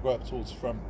I'll go up towards the front.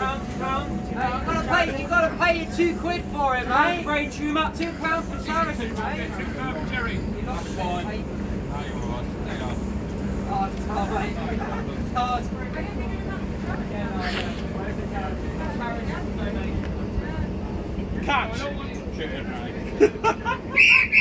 Uh, you've got to pay. You've got to pay your two quid for it, mate. Brain tumour. Two pounds for charity, mate. You've got to pay. Oh, it's hard, mate. It's hard. Yeah, no, yeah. Charity, no, mate. Catch.